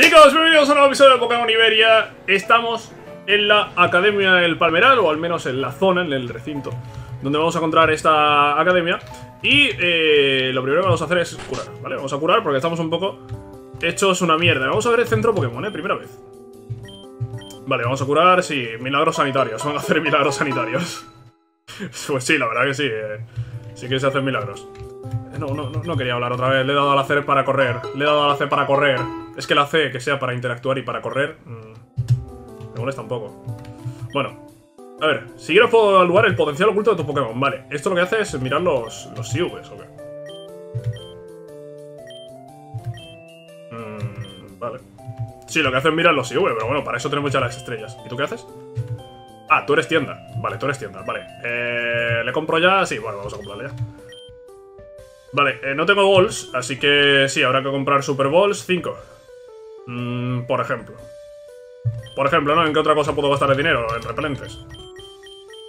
Chicos, bienvenidos a un nuevo episodio de Pokémon Iberia. Estamos en la Academia del Palmeral, o al menos en la zona, en el recinto, donde vamos a encontrar esta academia. Y eh, lo primero que vamos a hacer es curar, ¿vale? Vamos a curar porque estamos un poco hechos una mierda. Vamos a ver el centro Pokémon, ¿eh? Primera vez. Vale, vamos a curar, sí, milagros sanitarios. Vamos a hacer milagros sanitarios. pues sí, la verdad que sí. eh, sí que se hacen milagros. No, no, no, quería hablar otra vez. Le he dado a la C para correr. Le he dado a la C para correr. Es que la C, que sea para interactuar y para correr, mm, me molesta un poco. Bueno, a ver, si quieres puedo evaluar el potencial oculto de tu Pokémon. Vale, esto lo que hace es mirar los, los IVs, ¿o qué? Mm, vale. Sí, lo que hace es mirar los IV, pero bueno, para eso tenemos ya las estrellas. ¿Y tú qué haces? Ah, tú eres tienda. Vale, tú eres tienda, vale. Eh, ¿Le compro ya? Sí, bueno, vamos a comprarle ya. Vale, eh, no tengo balls, así que sí, habrá que comprar Super Balls 5. Mm, por ejemplo. Por ejemplo, ¿no? ¿En qué otra cosa puedo gastar el dinero? En repelentes.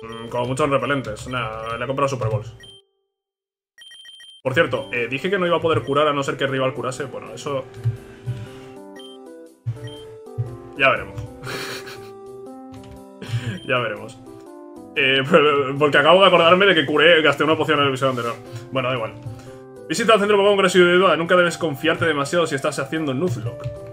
Mm, como mucho en repelentes. Nada, le he comprado Super Balls. Por cierto, eh, dije que no iba a poder curar a no ser que el rival curase. Bueno, eso... Ya veremos. ya veremos. Eh, porque acabo de acordarme de que curé, gasté una poción en el episodio anterior. Bueno, da igual. Visita el centro Pokémon con residuo Nunca debes confiarte demasiado si estás haciendo Nuzlocke.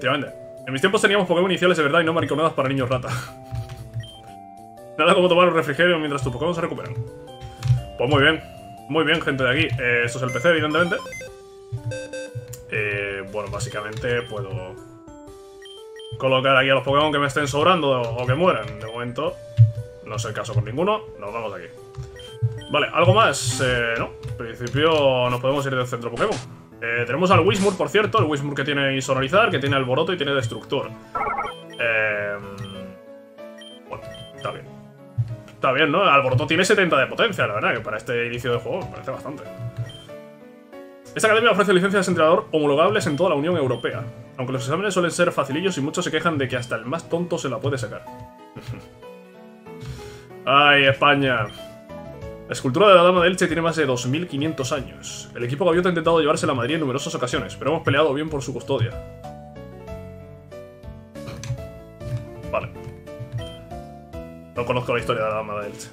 Efectivamente. En mis tiempos teníamos Pokémon iniciales de verdad y no mariconadas para niños rata. Nada como tomar un refrigerio mientras tus Pokémon se recuperan. Pues muy bien. Muy bien, gente de aquí. Eh, esto es el PC, evidentemente. Eh, bueno, básicamente puedo colocar aquí a los Pokémon que me estén sobrando o que mueran. De momento, no es el caso con ninguno. Nos vamos de aquí. Vale, ¿algo más? Eh, no. En principio nos podemos ir del centro Pokémon. Eh, tenemos al Wismur, por cierto. El Wismur que tiene Insonorizar, que tiene Alboroto y tiene Destructor. Eh, bueno, está bien. Está bien, ¿no? Alboroto tiene 70 de potencia, la verdad, que para este inicio de juego me parece bastante. Esta academia ofrece licencias de entrenador homologables en toda la Unión Europea. Aunque los exámenes suelen ser facilillos y muchos se quejan de que hasta el más tonto se la puede sacar. ¡Ay, España! La escultura de la Dama de Elche tiene más de 2.500 años. El equipo gaviota ha intentado llevársela a Madrid en numerosas ocasiones, pero hemos peleado bien por su custodia. Vale. No conozco la historia de la Dama de Elche.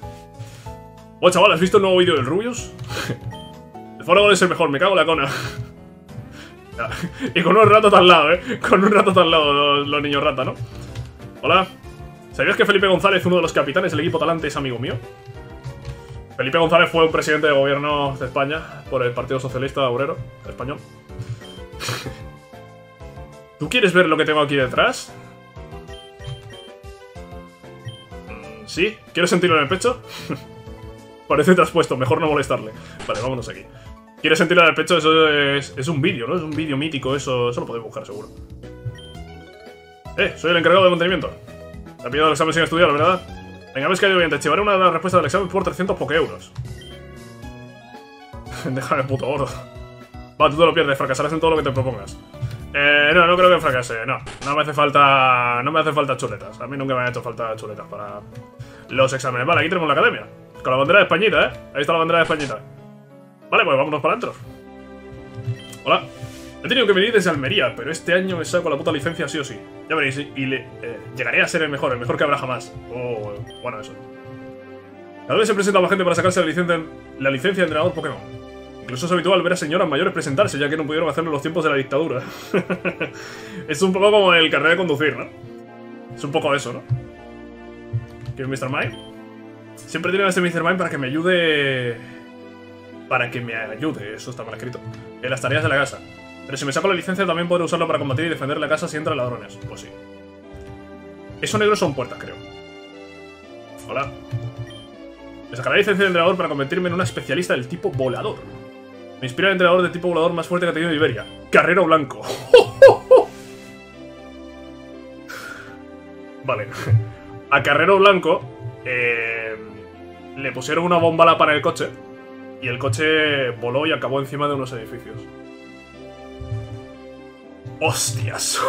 Oh, chaval, ¿has visto el nuevo vídeo del Rubius? el foro es el mejor, me cago en la cona. y con un rato al lado, ¿eh? Con un rato al lado los, los niños rata, ¿no? Hola. ¿Sabías que Felipe González, uno de los capitanes del equipo Talante, es amigo mío? Felipe González fue un presidente de gobierno de España por el Partido Socialista Obrero Español. ¿Tú quieres ver lo que tengo aquí detrás? Mm, ¿Sí? ¿Quieres sentirlo en el pecho? Parece traspuesto, mejor no molestarle. Vale, vámonos aquí. ¿Quieres sentirlo en el pecho? Eso es, es un vídeo, ¿no? Es un vídeo mítico, eso, eso lo podéis buscar seguro. Eh, soy el encargado de mantenimiento. Te ha pillado el examen sin estudiar, ¿verdad? Venga, ves que bien, te llevaré una de las respuestas del examen por 300 Pokéeuros. Déjame puto gordo. Va, tú te lo pierdes, fracasarás en todo lo que te propongas. Eh, no, no creo que fracase, no. No me hace falta. No me hace falta chuletas. A mí nunca me han hecho falta chuletas para los exámenes. Vale, aquí tenemos la academia. Con la bandera de Españita, ¿eh? Ahí está la bandera de Españita. Vale, pues vámonos para adentro. Hola. He tenido que venir desde Almería, pero este año me saco la puta licencia sí o sí. Ya veréis, y le, eh, llegaré a ser el mejor, el mejor que habrá jamás. Oh, bueno, eso. Cada vez se presenta más gente para sacarse la licencia, de entrenador Pokémon. Incluso es habitual ver a señoras mayores presentarse, ya que no pudieron hacerlo en los tiempos de la dictadura. es un poco como el carnet de conducir, ¿no? Es un poco eso, ¿no? ¿Quieres Mr. Mime? Siempre tiene a este Mr. Mime para que me ayude... Para que me ayude, eso está mal escrito. En las tareas de la casa. Pero si me saco la licencia también podré usarlo para combatir y defender la casa si entran ladrones. Pues sí. Eso negro son puertas, creo. Hola. Me sacaré la licencia de entrenador para convertirme en una especialista del tipo volador. Me inspira el entrenador de tipo volador más fuerte que ha tenido Iberia. Carrero Blanco. vale. A Carrero Blanco eh, le pusieron una bombala para el coche. Y el coche voló y acabó encima de unos edificios. ¡Hostias!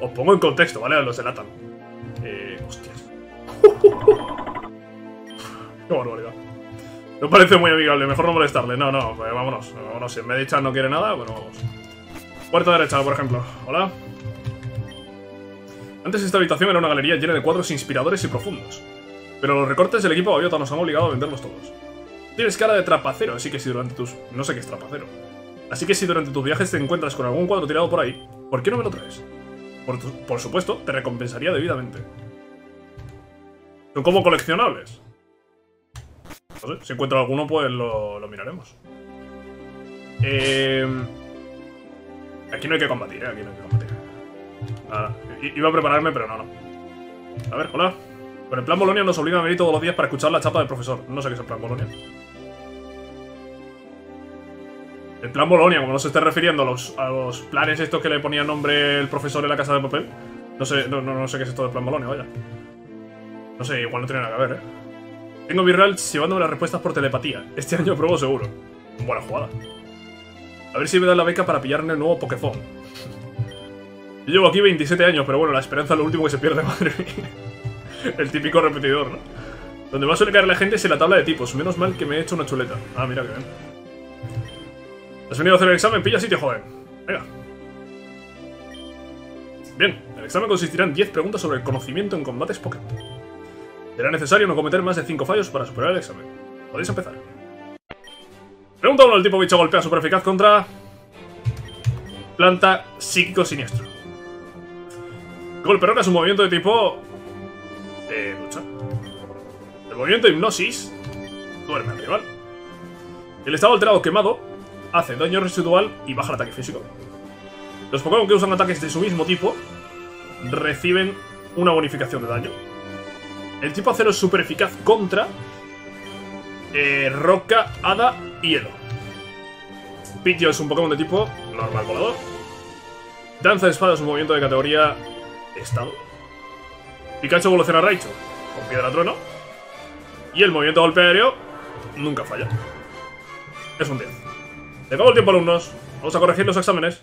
Os pongo en contexto, ¿vale? Los delatan. Eh, hostias. Qué barbaridad. No parece muy amigable, mejor no molestarle. No, no, pues vámonos, vámonos. Si en vez no quiere nada, bueno, vamos. Puerta derecha, por ejemplo. Hola. Antes esta habitación era una galería llena de cuadros inspiradores y profundos. Pero los recortes del equipo Aviota nos han obligado a venderlos todos. Tienes cara de trapacero, así que si durante tus... No sé qué es trapacero. Así que si durante tus viajes te encuentras con algún cuadro tirado por ahí, ¿por qué no me lo traes? Por, por supuesto, te recompensaría debidamente. Son como coleccionables. No sé, si encuentro alguno, pues lo, miraremos. Eh, aquí no hay que combatir, ¿eh? Aquí no hay que combatir. Iba a prepararme, pero no, no. A ver, hola. Con el plan Bolonia nos obliga a venir todos los días para escuchar la chapa del profesor. No sé qué es el plan Bolonia. El plan Bolonia, como no se esté refiriendo a los, a los planes estos que le ponía nombre el profesor en la casa de papel. No sé, no, no, sé qué es esto del plan Bolonia, vaya. No sé, igual no tiene nada que ver, ¿eh? Tengo Virreal llevándome las respuestas por telepatía. Este año pruebo seguro. Buena jugada. A ver si me dan la beca para pillarme el nuevo Pokémon. Yo llevo aquí 27 años, pero bueno, la esperanza es lo último que se pierde, madre mía. El típico repetidor, ¿no? Donde más suele caer la gente es en la tabla de tipos. Menos mal que me he hecho una chuleta. Ah, mira que bien. ¿Has venido a hacer el examen? Pilla sitio, joven. Venga. Bien, el examen consistirá en 10 preguntas sobre el conocimiento en combates Pokémon. Será necesario no cometer más de 5 fallos para superar el examen. Podéis empezar. Pregunta 1. El tipo bicho golpea super eficaz contra... Planta psíquico siniestro. Golpe roca es un movimiento de tipo... Eh, lucha. El movimiento de hipnosis duerme al rival. El estado alterado quemado hace daño residual y baja el ataque físico. Los Pokémon que usan ataques de su mismo tipo reciben una bonificación de daño. El tipo acero es super eficaz contra eh, roca, hada y hielo. Pidgeot es un Pokémon de tipo normal volador. Danza de espada es un movimiento de categoría estado. Pikachu evoluciona a Raichu con piedra trueno. Y el movimiento golpe aéreo nunca falla. Es un 10. De el tiempo, alumnos. Vamos a corregir los exámenes.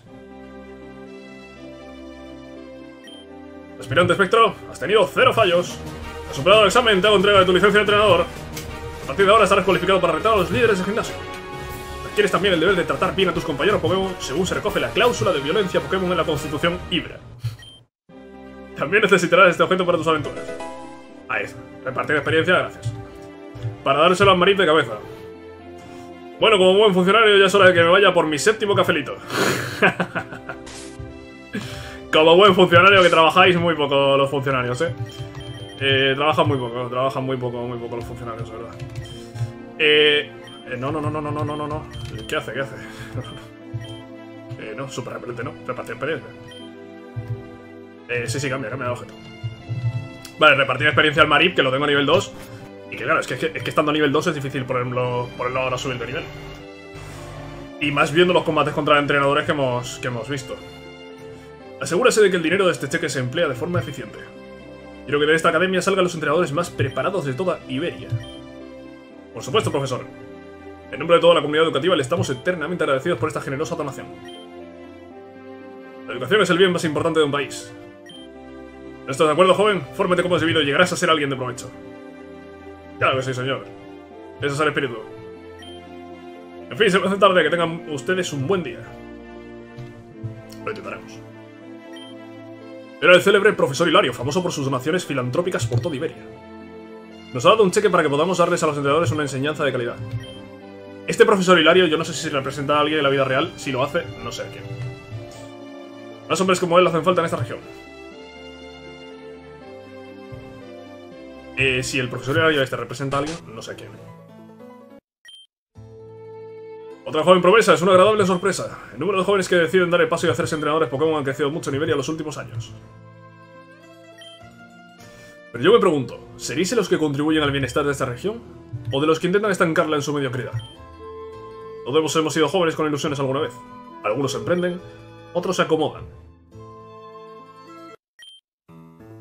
Aspirante Espectro, has tenido cero fallos. Has superado el examen, te hago entrega de tu licencia de entrenador. A partir de ahora estarás cualificado para retar a los líderes de gimnasio. Tienes también el deber de tratar bien a tus compañeros Pokémon según se recoge la cláusula de violencia Pokémon en la Constitución Ibra. También necesitarás este objeto para tus aventuras. Ahí está. Repartir experiencia, gracias. Para dárselo a Marip de cabeza. Bueno, como buen funcionario ya es hora de que me vaya por mi séptimo cafelito. como buen funcionario que trabajáis muy poco los funcionarios, ¿eh? eh trabajan muy poco, trabajan muy poco, muy poco los funcionarios, ¿verdad? Eh, eh, no, no, no, no, no, no, no, no. ¿Qué hace? ¿Qué hace? eh, no, super repelente, no. Repartir experiencia. Eh, sí, sí, cambia, cambia de objeto. Vale, repartir experiencia al Marip, que lo tengo a nivel 2. Y que claro, es que, es que, estando a nivel 2 es difícil ponerlo, ponerlo ahora subir de nivel. Y más viendo los combates contra entrenadores que hemos, que hemos visto. Asegúrese de que el dinero de este cheque se emplea de forma eficiente. Quiero que de esta academia salgan los entrenadores más preparados de toda Iberia. Por supuesto, profesor. En nombre de toda la comunidad educativa le estamos eternamente agradecidos por esta generosa donación. La educación es el bien más importante de un país. ¿No estás de acuerdo, joven? Fórmate como es debido y llegarás a ser alguien de provecho. Claro que sí, señor. Ese es el espíritu. En fin, se me hace tarde. Que tengan ustedes un buen día. Lo intentaremos. Era el célebre profesor Hilario, famoso por sus donaciones filantrópicas por toda Iberia. Nos ha dado un cheque para que podamos darles a los entrenadores una enseñanza de calidad. Este profesor Hilario, yo no sé si representa a alguien en la vida real. Si lo hace, no sé a quién. Más hombres como él hacen falta en esta región. Eh, si el profesor Hilario este representa a alguien, no sé quién. Otra joven promesa, es una agradable sorpresa. El número de jóvenes que deciden dar el paso y hacerse entrenadores Pokémon ha crecido mucho en Iberia en los últimos años. Pero yo me pregunto, ¿seréis los que contribuyen al bienestar de esta región? ¿O de los que intentan estancarla en su mediocridad? Todos hemos sido jóvenes con ilusiones alguna vez. Algunos emprenden, otros se acomodan.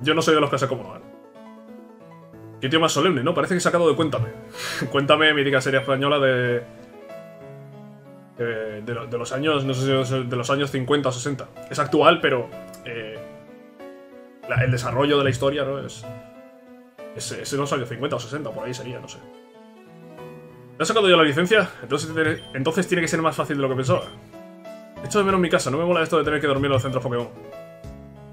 Yo no soy de los que se acomodan. Qué tío más solemne, ¿no? Parece que he sacado de Cuéntame. Cuéntame, mítica serie española de... De, los años, no sé si de los años 50 o 60. Es actual, pero... Eh, el desarrollo de la historia, ¿no? Es, es, es, de los años 50 o 60, por ahí sería, no sé. ¿Te has sacado ya la licencia? Entonces, entonces tiene que ser más fácil de lo que pensaba. Echo de menos mi casa, no me mola esto de tener que dormir en los centros Pokémon.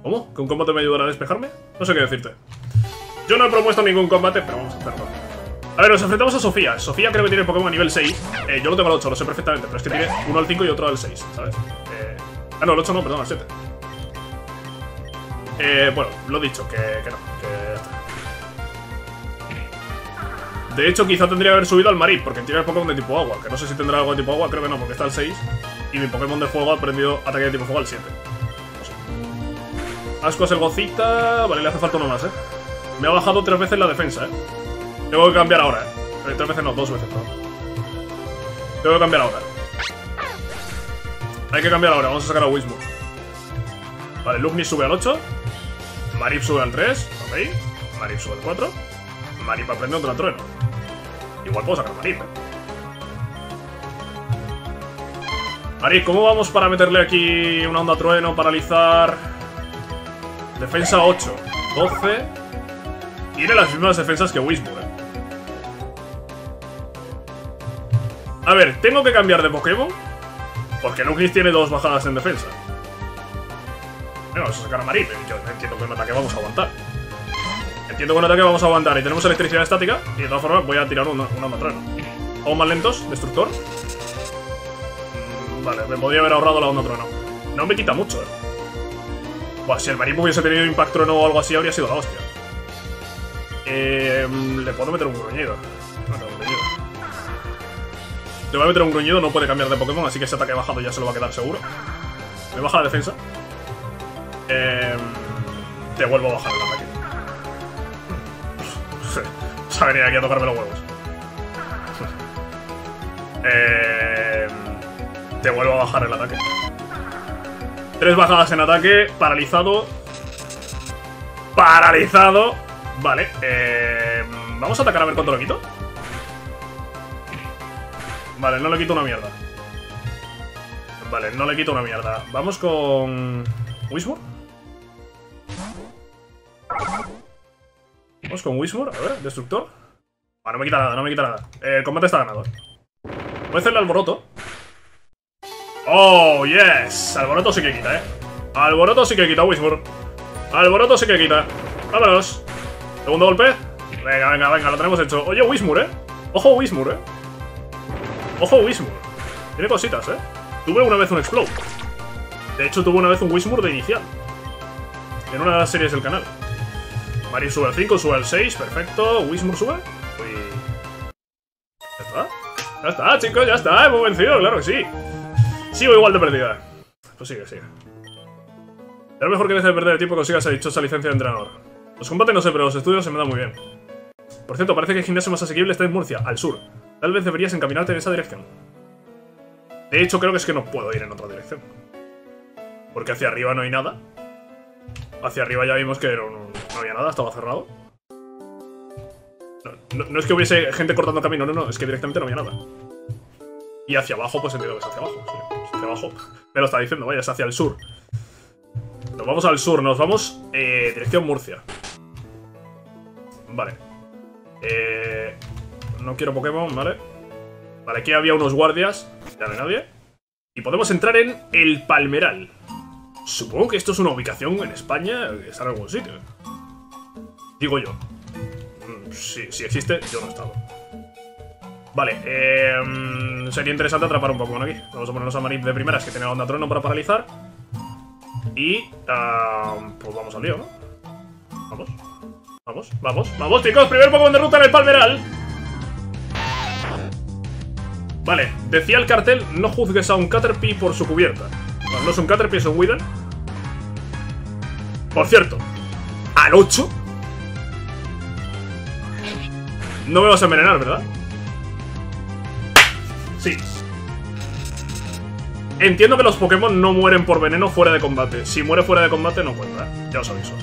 ¿Cómo? ¿Que un combate me ayudará a despejarme? No sé qué decirte. Yo no he propuesto ningún combate, pero vamos a hacerlo. A ver, nos enfrentamos a Sofía. Sofía creo que tiene Pokémon a nivel 6. Eh, yo lo tengo al 8, lo sé perfectamente, pero es que tiene uno al 5 y otro al 6, ¿sabes? Eh, ah, no, el 8 no, perdón, al 7. Eh, bueno, lo dicho, que, no, que. De hecho, quizá tendría que haber subido al Marip, porque tiene Pokémon de tipo agua. Que no sé si tendrá algo de tipo agua, creo que no, porque está al 6. Y mi Pokémon de fuego ha aprendido ataque de tipo fuego al 7. No sé. Asco es el Gocita. Vale, le hace falta uno más, eh. Me ha bajado tres veces la defensa, eh. Tengo que cambiar ahora, eh. Eh, Tres veces no, dos veces, perdón. Tengo que cambiar ahora. Hay que cambiar ahora, vamos a sacar a Wismur. Vale, Lugnis sube al 8. Marip sube al 3, ok. Marip sube al 4. Marip aprende otro trueno. Igual puedo sacar a Marip, eh. Marip, ¿cómo vamos para meterle aquí una onda trueno, paralizar? Defensa 8, 12. Tiene las mismas defensas que Wismur, eh. A ver, tengo que cambiar de Pokémon. Porque Lugnis tiene dos bajadas en defensa. Bueno, a sacar a Marip. Yo entiendo que un ataque vamos a aguantar. Entiendo que un ataque vamos a aguantar. Y tenemos electricidad estática. Y de todas formas voy a tirar una, una trueno. Vamos más lentos, destructor. Mm, Vale, me podría haber ahorrado la onda trueno. No me quita mucho, eh. Buah, si el Marip hubiese tenido impacto o algo así, habría sido la hostia. Eh, le puedo meter un gruñido. Le voy a meter un gruñido, no puede cambiar de Pokémon, así que ese ataque bajado ya se lo va a quedar seguro. Me baja la defensa. Eh, te vuelvo a bajar el ataque. Se ha venido aquí a tocarme los huevos. Eh, te vuelvo a bajar el ataque. Tres bajadas en ataque, paralizado. Paralizado. Vale, eh, vamos a atacar a ver cuánto lo quito. Vale, no le quito una mierda. Vale, no le quito una mierda. Vamos con... ¿Wismur? Vamos con Wismur, a ver, destructor. Ah, no me quita nada, no me quita nada. Eh, el combate está ganado. Voy a hacerle alboroto. ¡Oh, yes! Alboroto sí que quita, eh. Alboroto sí que quita, Wismur. Alboroto sí que quita. Vámonos. Segundo golpe. Venga, venga, venga, lo tenemos hecho. Oye, Wismur, eh. Ojo, Wismur, eh. Ojo, Wismur. Tiene cositas, eh. Tuve una vez un Explode. De hecho, tuve una vez un Wismur de inicial. En una de las series del canal. Marin sube al 5, sube al 6, perfecto. Wismur sube. Uy. Ya está. Ya está, chicos, ya está. Hemos vencido, claro que sí. Sigo igual de perdida. Pues sigue, sigue. Es mejor que deje de perder el tiempo que consigas esa dichosa licencia de entrenador. Los combates no sé, pero los estudios se me dan muy bien. Por cierto, parece que el gimnasio más asequible está en Murcia, al sur. Tal vez deberías encaminarte en esa dirección. De hecho, creo que es que no puedo ir en otra dirección. Porque hacia arriba no hay nada. Hacia arriba ya vimos que no, había nada, estaba cerrado. No, es que hubiese gente cortando camino, no, no, es que directamente no había nada. Y hacia abajo, pues entiendo que es hacia abajo. sí, hacia abajo. Me lo está diciendo, vaya, es hacia el sur. Nos vamos al sur, nos vamos eh, dirección Murcia. Vale. Eh, no quiero Pokémon, ¿vale? Vale, aquí había unos guardias. Ya no hay nadie. Y podemos entrar en El Palmeral. Supongo que esto es una ubicación en España, está en algún sitio. Digo yo. Mm, Si, si existe, yo no he estado. Vale, eh, sería interesante atrapar un Pokémon aquí. Vamos a ponernos a Marip de primeras, que tiene la onda trono para paralizar. Y... ah, pues vamos al lío, ¿no? Vamos. Vamos, vamos, vamos, chicos. Primer Pokémon de ruta en el Palmeral. Vale, decía el cartel, no juzgues a un Caterpie por su cubierta. No es un Caterpie, es un Wither. Por cierto, al 8. No me vas a envenenar, ¿verdad? Sí. Entiendo que los Pokémon no mueren por veneno fuera de combate. Si muere fuera de combate, no cuenta. Ya os aviso.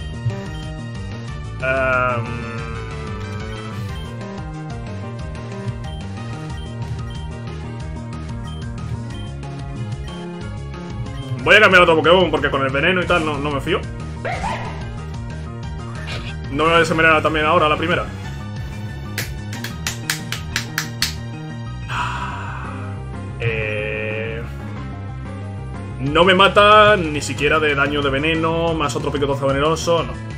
Voy a cambiar otro Pokémon porque con el veneno y tal no, no me fío. No me desenvenena también ahora la primera. Ah, eh, no me mata ni siquiera de daño de veneno, más otro pico venenoso, no.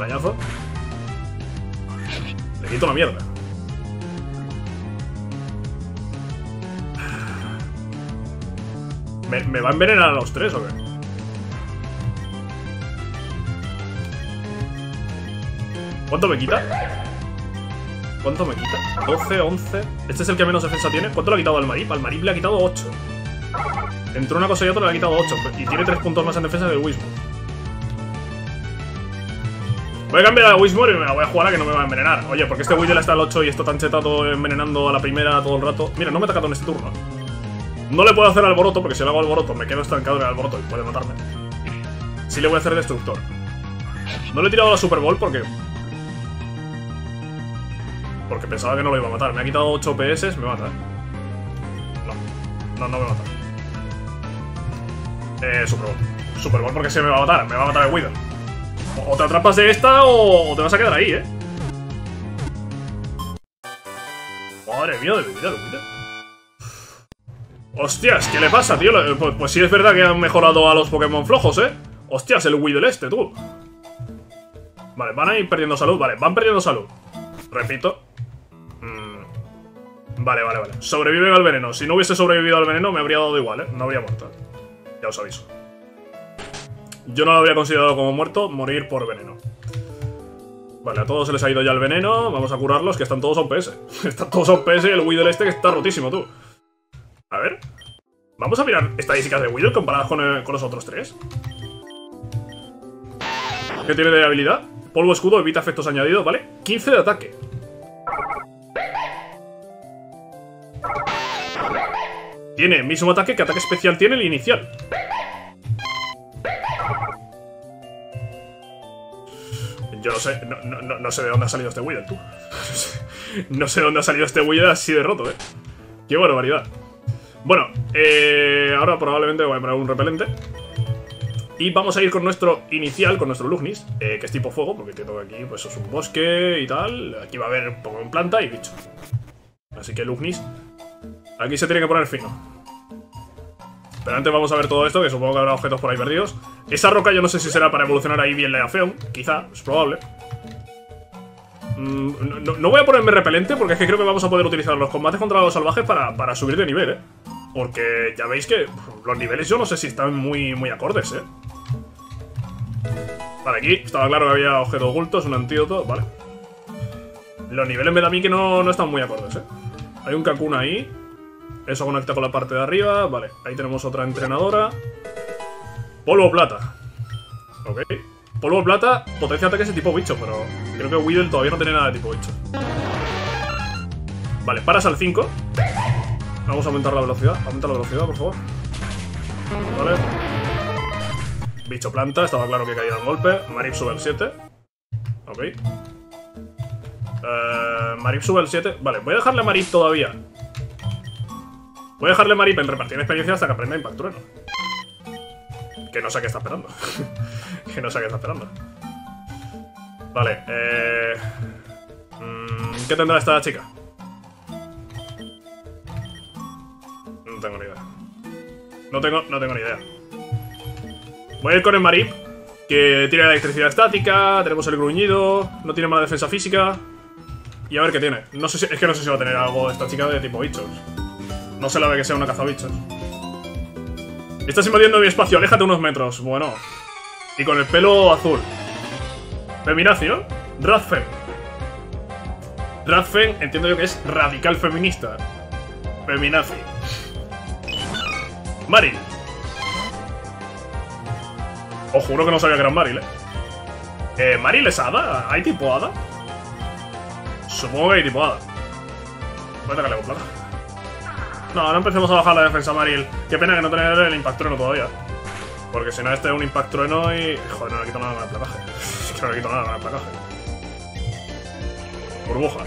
Arañazo. Le quito la mierda. ¿Me, ¿Me, va a envenenar a los tres o qué? ¿Cuánto me quita? ¿Cuánto me quita? 12, 11. Este es el que menos defensa tiene. ¿Cuánto le ha quitado al Marip? Al Marip le ha quitado 8. Entre una cosa y otra le ha quitado 8. Y tiene 3 puntos más en defensa que el Wismore. Voy a cambiar a Wismore y me la voy a jugar a que no me va a envenenar. Oye, porque este Weedle está al 8 y está tan chetado envenenando a la primera todo el rato. Mira, no me ha atacado en este turno. No le puedo hacer alboroto, porque si le hago alboroto me quedo estancado en el alboroto y puede matarme. Sí le voy a hacer destructor. No le he tirado la Super Bowl porque... Porque pensaba que no lo iba a matar. Me ha quitado 8 PS, me mata, ¿eh? No, no, no me mata. Eh, Super Bowl. Super Bowl porque se me va a matar. Me va a matar el Weedle. O te atrapas de esta o te vas a quedar ahí, ¿eh? Madre mía de mi vida, Hostias, ¿qué le pasa, tío? Pues, pues, sí es verdad que han mejorado a los Pokémon flojos, ¿eh? Hostias, el Weedle este, tú. Vale, van a ir perdiendo salud. Vale, van perdiendo salud. Repito. Mm. Vale, vale, vale. Sobreviven al veneno. Si no hubiese sobrevivido al veneno, me habría dado igual, ¿eh? No habría muerto. Ya os aviso. Yo no lo habría considerado como muerto morir por veneno. Vale, a todos se les ha ido ya el veneno. Vamos a curarlos, que están todos a un PS. están todos a un PS y el Weedle este que está rotísimo, tú. A ver. Vamos a mirar estadísticas de Weedle comparadas con, los otros tres. ¿Qué tiene de habilidad? Polvo escudo, evita efectos añadidos, ¿vale? 15 de ataque. Tiene mismo ataque que ataque especial tiene el inicial. Yo no sé, no, sé de dónde ha salido este Weedle, tú. no sé de dónde ha salido este Weedle así de roto, eh. Qué barbaridad. Bueno, eh, ahora probablemente voy a poner un repelente. Y vamos a ir con nuestro inicial, con nuestro Lugnis, eh, que es tipo fuego, porque que aquí pues, es un bosque y tal. Aquí va a haber en planta y bicho. Así que Lugnis, aquí se tiene que poner fino. Pero antes vamos a ver todo esto, que supongo que habrá objetos por ahí perdidos. Esa roca yo no sé si será para evolucionar ahí bien Leafeon, quizá, es probable. Mm, no, voy a ponerme repelente porque es que creo que vamos a poder utilizar los combates contra los salvajes para, para subir de nivel, ¿eh? Porque ya veis que los niveles yo no sé si están muy, muy acordes, ¿eh? Vale, aquí estaba claro que había objetos ocultos, un antídoto, vale. Los niveles me da a mí que no, no están muy acordes, ¿eh? Hay un Kakuna ahí. Eso conecta con la parte de arriba. Vale, ahí tenemos otra entrenadora. Polvo plata. Ok. Polvo plata, potencia ataque de tipo bicho, pero creo que Weedle todavía no tiene nada de tipo bicho. Vale, paras al 5. Vamos a aumentar la velocidad. Aumenta la velocidad, por favor. Vale. Bicho planta, estaba claro que caía un golpe. Marip sube al 7. Ok. Eh, Marip sube al 7. Vale, voy a dejarle a Marip todavía. Voy a dejarle a Marip en repartir experiencia hasta que aprenda Impact Trueno. Que no sé qué está esperando. que no sé qué está esperando. Vale, eh... Mm, ¿Qué tendrá esta chica? No tengo ni idea. No tengo, no tengo ni idea. Voy a ir con el Marip, que tiene electricidad estática, tenemos el gruñido, no tiene mala defensa física. Y a ver qué tiene. No sé si, es que no sé si va a tener algo esta chica de tipo bichos. No se la ve que sea una cazabichos. Estás invadiendo mi espacio, aléjate unos metros. Bueno. Y con el pelo azul. Feminacio. Radfen. Radfen entiendo yo que es radical feminista. Feminazi. Maril. Os juro que no sabía que era Maril, eh. eh ¿Maril es hada? ¿Hay tipo hada? Supongo que hay tipo hada. Voy a atacarle con plata. No, ahora empecemos a bajar la defensa, Maril. Qué pena que no tener el Impact Trueno todavía. Porque si no, este es un Impact Trueno y... Joder, no le quito nada con el placaje. No le quito nada con el placaje. Burbuja.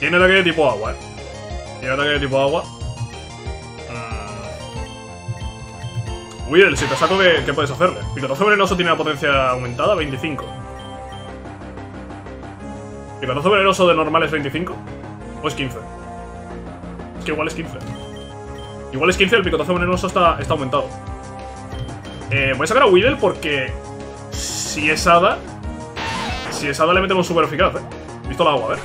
Tiene ataque de tipo agua, eh. Tiene ataque de tipo agua. Mm. Weedle, si te saco, ¿qué, ¿qué puedes hacerle? Picotazo venenoso tiene la potencia aumentada, 25. Picotazo venenoso de normal es 25. O es 15. Es que igual es 15. Igual es 15, el picotazo venenoso está, está aumentado. Eh, voy a sacar a Weedle porque si es Hada, si es Hada le metemos súper eficaz, ¿eh? Visto el agua, a ver.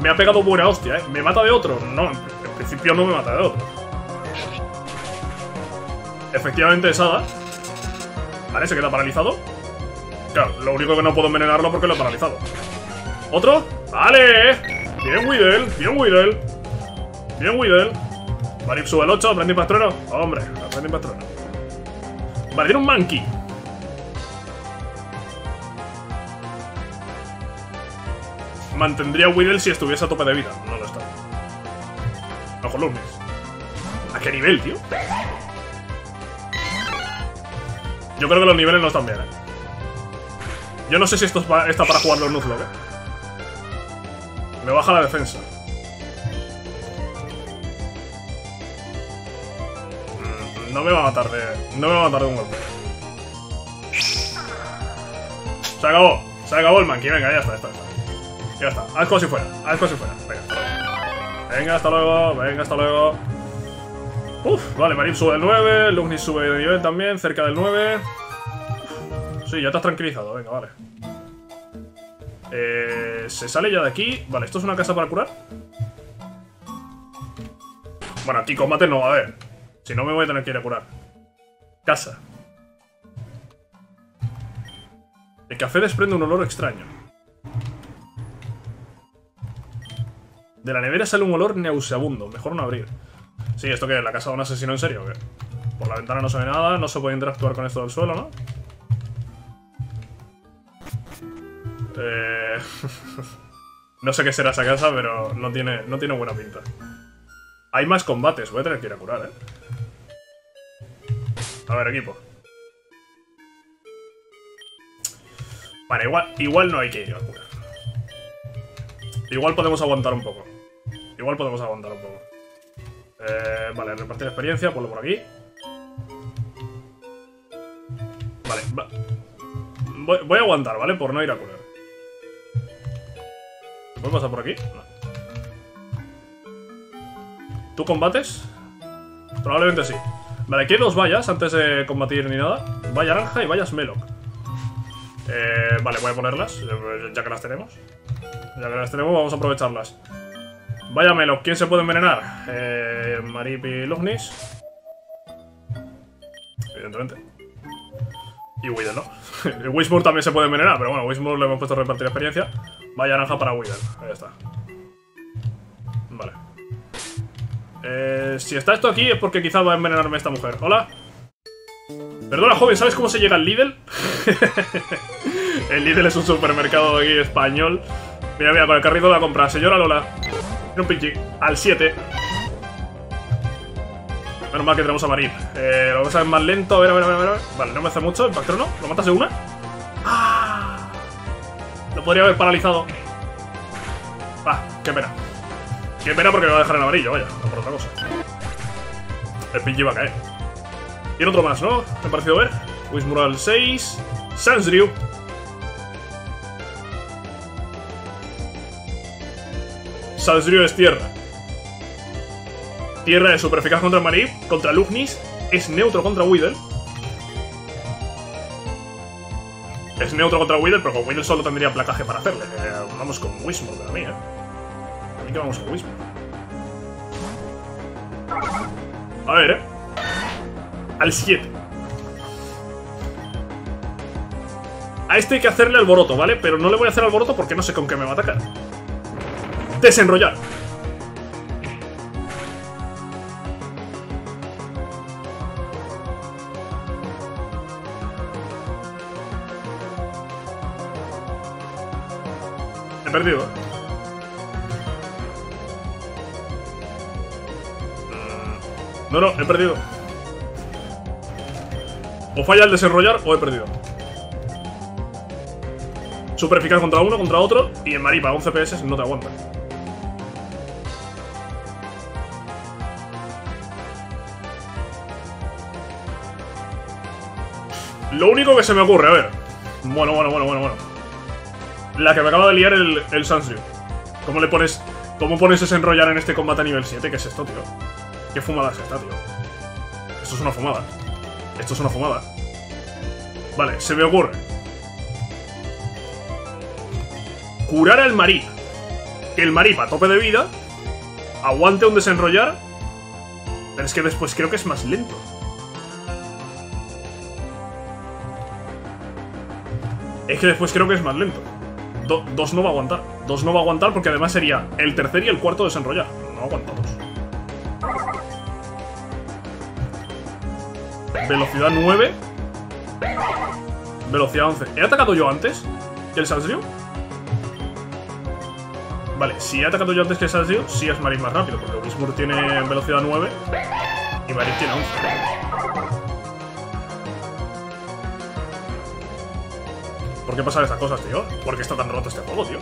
Me ha pegado buena hostia, ¿eh? ¿Me mata de otro? No, en principio no me mata de otro. Efectivamente es Hada. Vale, se queda paralizado. Claro, lo único que no puedo envenenarlo porque lo he paralizado. ¿Otro? ¡Vale! Bien, Weedle, bien, Weedle. Bien, Weedle. Marip sube el 8, Branding Pastrero. Hombre, Branding Pastrero. Vale, tiene un Monkey. Mantendría Weedle si estuviese a tope de vida. No lo está. Ojo, Lumis. ¿A qué nivel, tío? Yo creo que los niveles no están bien, eh. Yo no sé si esto está para jugar los Nuzlocke. Me baja la defensa. Mm, no me va a matar de... No me va a matar de un golpe. Se acabó. Se acabó el monkey. Venga, ya está, ya está. Ya está. Haz como si fuera. Haz como si fuera. Venga. Venga, hasta luego. Venga, hasta luego. Uf, vale, Marip sube del 9. Lugnis sube de nivel también, cerca del 9. Sí, ya te has tranquilizado, venga, vale. Eh, se sale ya de aquí. Vale, ¿esto es una casa para curar? Bueno, aquí combate no a haber. Si no, me voy a tener que ir a curar. Casa. El café desprende un olor extraño. De la nevera sale un olor nauseabundo. Mejor no abrir. Sí, ¿esto qué es? ¿La casa de un asesino en serio? Por la ventana no se ve nada, no se puede interactuar con esto del suelo, ¿no? Eh... no sé qué será esa casa, pero no tiene, no tiene buena pinta. Hay más combates, voy a tener que ir a curar, ¿eh? A ver, equipo. Vale, igual, igual no hay que ir a curar. Igual podemos aguantar un poco. Igual podemos aguantar un poco. Eh, vale, repartir experiencia, ponlo por aquí. Vale, voy, voy, a aguantar, ¿vale? Por no ir a curar. ¿Puedo pasar por aquí? No. ¿Tú combates? Probablemente sí. Vale, aquí hay dos vallas antes de combatir ni nada. Valla naranja y vallas Meloc. Eh, vale, voy a ponerlas, ya que las tenemos. Ya que las tenemos, vamos a aprovecharlas. Vaya Meloc, ¿quién se puede envenenar? Eh, Marip y Lugnis. Evidentemente. Y Wither, ¿no? Wismur también se puede envenenar, pero bueno, Wismur le hemos puesto a repartir experiencia. Vaya naranja para Wither. Ahí está. Vale. Eh, si está esto aquí es porque quizá va a envenenarme esta mujer. Hola. Perdona, joven, ¿sabes cómo se llega al Lidl? el Lidl es un supermercado aquí español. Mira, mira, con el carrito de la compra. Señora Lola. Un pinche. Al 7. Menos mal que tenemos a Marip. Eh, lo vamos a ver más lento. A ver, a ver, a ver. Vale, no me hace mucho. El no. ¿Lo matas de una? Podría haber paralizado. Ah, qué pena. Qué pena porque me va a dejar en amarillo, vaya. No por otra cosa. El pinche va a caer. Tiene otro más, ¿no? Me ha parecido ver. Wismural 6. Sansryu. Sansryu es tierra. Tierra es super eficaz contra Marip. Contra Lugnis. Es neutro contra Weedle. Es neutro contra Weedle, pero con Weedle solo tendría placaje para hacerle. Eh, vamos con Wismur para mí, ¿eh? A mí que vamos con Wismur. A ver, ¿eh? Al 7. A este hay que hacerle alboroto, ¿vale? Pero no le voy a hacer alboroto porque no sé con qué me va a atacar. Desenrollar. No, no, he perdido. O falla el desenrollar o he perdido. Super eficaz contra uno, contra otro. Y en Maripa, 11 PS no te aguanta. Lo único que se me ocurre, a ver. Bueno, bueno, bueno, bueno, bueno. La que me acaba de liar el, el. ¿Cómo le pones ¿Cómo pones ese en este combate a nivel 7? ¿Qué es esto, tío? ¿Qué fumada es esta, tío? Esto es una fumada. Esto es una fumada. Vale, se me ocurre. Curar al marip. Que el marip a tope de vida aguante un desenrollar. Pero es que después creo que es más lento. Es que después creo que es más lento. Dos no va a aguantar. Dos no va a aguantar porque además sería el tercer y el cuarto desenrollar. No aguanta dos. Velocidad 9. Velocidad 11. ¿He atacado yo antes que el Salsrio? Vale, si he atacado yo antes que el Salsrio, sí es Marin más rápido, porque Wismur tiene velocidad 9 y Marin tiene 11. ¿Por qué pasan esas cosas, tío? ¿Por qué está tan roto este juego, tío?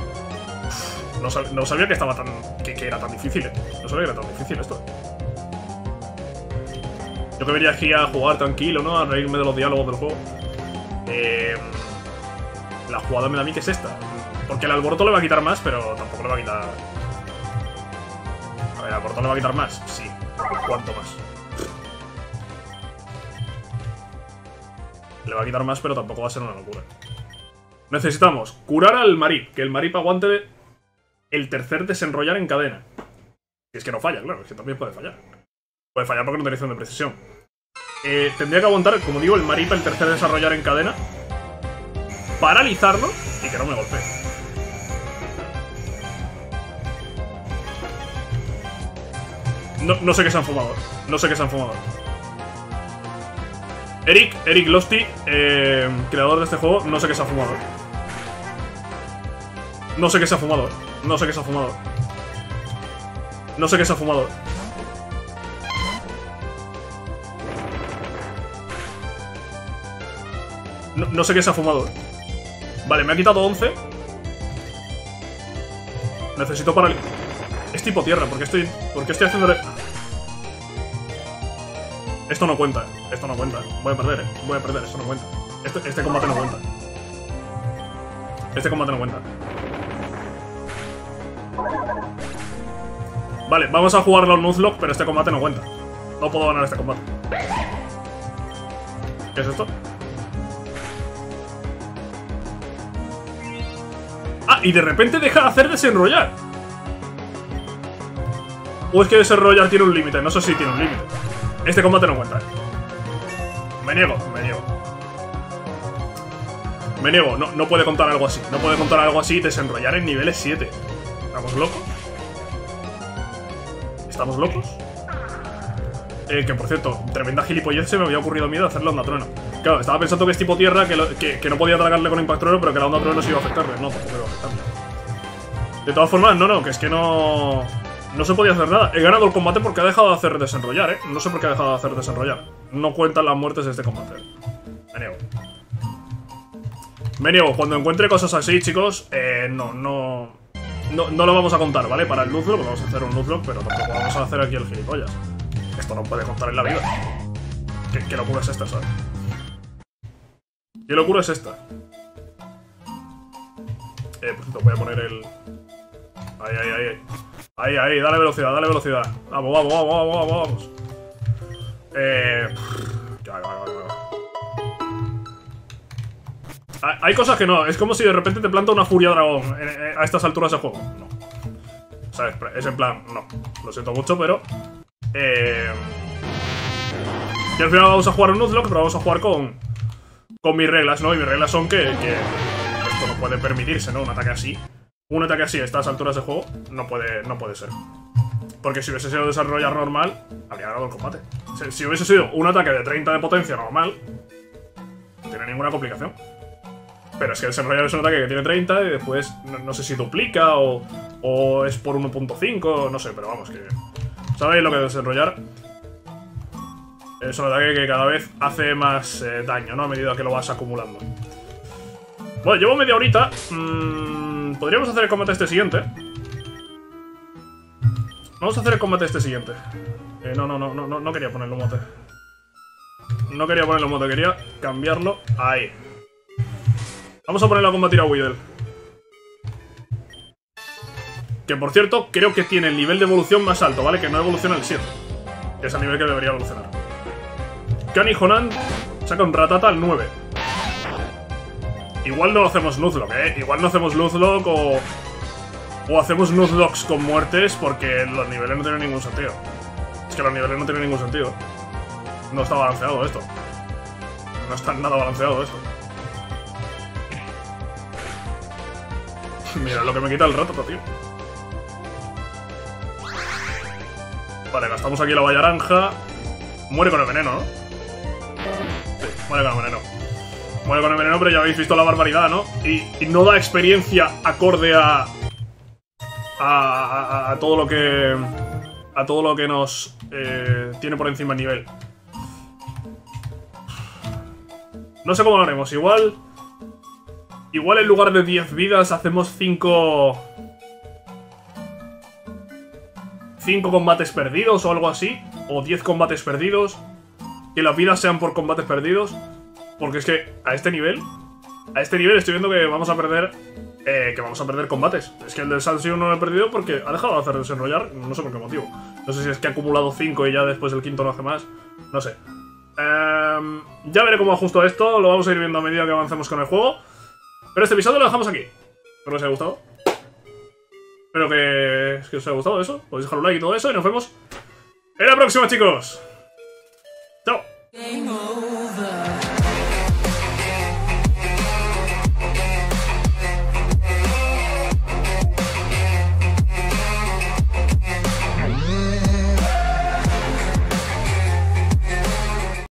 no, sabía que estaba tan. Que, era tan difícil, ¿eh? No sabía que era tan difícil esto. Yo que venía aquí a jugar tranquilo, ¿no? A reírme de los diálogos del juego. Eh, la jugada me da a mí que es esta. Porque el alboroto le va a quitar más, pero tampoco le va a quitar... A ver, ¿el alboroto le va a quitar más? Sí. ¿Cuánto más? Le va a quitar más, pero tampoco va a ser una locura. Necesitamos curar al Marip, que el Marip aguante el tercer desenrollar en cadena. Y es que no falla, claro, es que también puede fallar. Puede fallar porque no tiene de precisión. Eh, tendría que aguantar, como digo, el Maripa el tercer desarrollar en cadena. Paralizarlo y que no me golpee. No, sé qué se han fumado. No sé qué se han fumado. Eric, Eric Losty, eh, creador de este juego, no sé qué se ha fumado. No sé qué se ha fumado. No sé qué se ha fumado. No sé qué se ha fumado. No, sé qué se ha fumado. Vale, me ha quitado 11. Necesito para... Es tipo tierra, porque estoy... Porque estoy haciéndole... Esto no cuenta, esto no cuenta. Voy a perder, eh. Voy a perder, esto no cuenta. Este, este combate no cuenta. Este combate no cuenta. Vale, vamos a jugarlo al Nuzlocke, pero este combate no cuenta. No puedo ganar este combate. ¿Qué es esto? Ah, y de repente deja de hacer desenrollar. O es que desenrollar tiene un límite, no sé si tiene un límite. Este combate no cuenta. Me niego, me niego. Me niego, no, no puede contar algo así. No puede contar algo así y desenrollar en niveles 7. ¿Estamos locos? ¿Estamos locos? Eh, que por cierto, tremenda gilipollez se me había ocurrido miedo hacerle onda trueno. Claro, estaba pensando que es tipo tierra, que, no podía tragarle con impact trueno, pero que la onda trueno sí iba a afectarle. No, tampoco iba a afectarle. De todas formas, no, no, que es que no... No se podía hacer nada. He ganado el combate porque ha dejado de hacer desenrollar, ¿eh? No sé por qué ha dejado de hacer desenrollar. No cuentan las muertes de este combate. Me niego. Me niego. Cuando encuentre cosas así, chicos, eh, no, no... No, lo vamos a contar, ¿vale? Para el Nuzlocke vamos a hacer un Nuzlocke, pero tampoco vamos a hacer aquí el gilipollas. Esto no puede contar en la vida. ¿Qué, locura es esta, sabes? ¿Qué locura es esta? Eh, por cierto, voy a poner el... Ahí, ahí, ahí. Ahí, ahí, dale velocidad, dale velocidad. Vamos, vamos, vamos, vamos, vamos. Eh... Hay cosas que no, es como si de repente te planta una furia dragón a estas alturas de juego. No. ¿Sabes? Es en plan, no. Lo siento mucho, pero... Eh... Y al final vamos a jugar un Nuzlocke, pero vamos a jugar con... Con mis reglas, ¿no? Y mis reglas son que esto no puede permitirse, ¿no? Un ataque así. Un ataque así a estas alturas de juego no puede, no puede ser. Porque si hubiese sido desarrollar normal, habría ganado el combate. Si, hubiese sido un ataque de 30 de potencia normal, no tiene ninguna complicación. Pero es que desarrollar es un ataque que tiene 30 y después no, sé si duplica o, o es por 1.5, no sé, pero vamos, que... ¿Sabéis lo que es desarrollar? Es un ataque que cada vez hace más eh, daño, ¿no? A medida que lo vas acumulando. Bueno, llevo media horita. Podríamos hacer el combate este siguiente. Vamos a hacer el combate este siguiente. Eh, no, no, no, no, no quería ponerlo mote. No quería ponerlo mote, quería cambiarlo ahí. Vamos a ponerlo a combatir a Weedle. Que por cierto, creo que tiene el nivel de evolución más alto, ¿vale? Que no evoluciona el 7. Que es el nivel que debería evolucionar. Kani Honan saca un Ratata al 9. Igual no hacemos Nuzlocke, ¿eh? Igual no hacemos Nuzlocke o... O hacemos Nuzlocks con muertes porque los niveles no tienen ningún sentido. Es que los niveles no tienen ningún sentido. No está balanceado esto. No está nada balanceado esto. Mira lo que me quita el rato, tío. Vale, gastamos aquí la valla naranja. Muere con el veneno, ¿no? Sí, muere con el veneno. Muere con el veneno, pero ya habéis visto la barbaridad, ¿no? Y, no da experiencia acorde a, a, a, a todo lo que... A todo lo que nos eh, tiene por encima el nivel. No sé cómo lo haremos. Igual... Igual en lugar de 10 vidas hacemos 5... 5 combates perdidos o algo así. O 10 combates perdidos. Que las vidas sean por combates perdidos. Porque es que a este nivel... A este nivel estoy viendo que vamos a perder... Eh, que vamos a perder combates. Es que el del Sansion no lo he perdido porque ha dejado de hacer desenrollar. No sé por qué motivo. No sé si es que ha acumulado 5 y ya después el quinto no hace más. No sé. Eh, ya veré cómo ajusto esto. Lo vamos a ir viendo a medida que avancemos con el juego. Pero este episodio lo dejamos aquí. Espero que os haya gustado. Espero que, que os haya gustado eso. Podéis dejar un like y todo eso. Y nos vemos en la próxima, chicos. Chao.